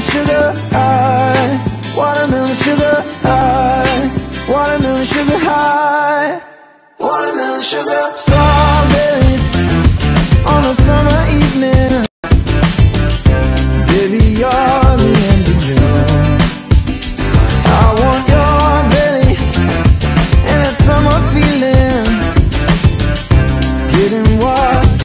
Watermelon sugar high. Watermelon sugar high. Watermelon sugar high. Watermelon sugar. Strawberries On a summer evening. Baby, you're the end of June. I want your belly And that summer feeling. Getting washed